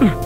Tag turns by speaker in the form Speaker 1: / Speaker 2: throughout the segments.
Speaker 1: うん。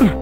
Speaker 1: Hmm.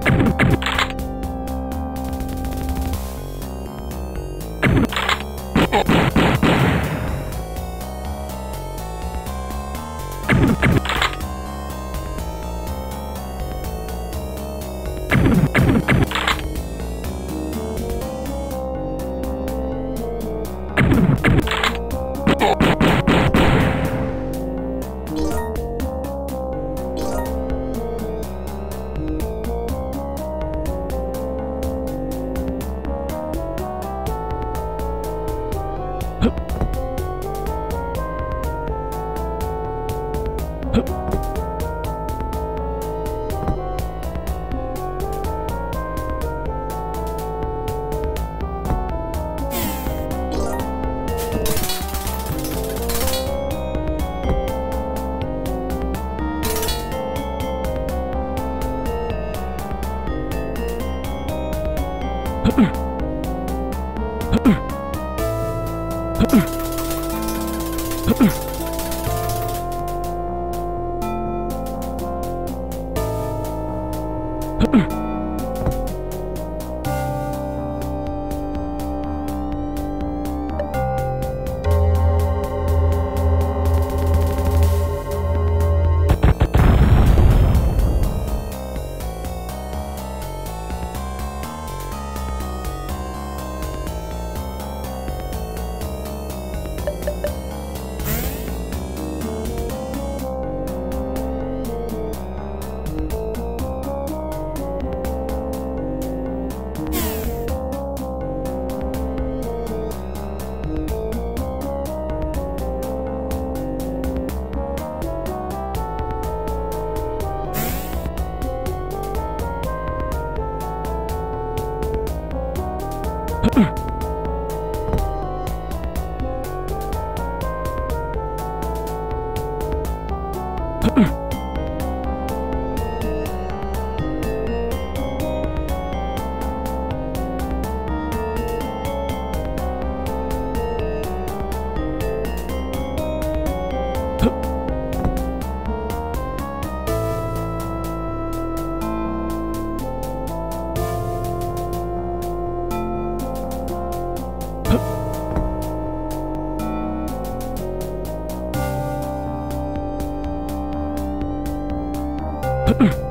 Speaker 1: Mm-hmm. Mm-mm. Huh?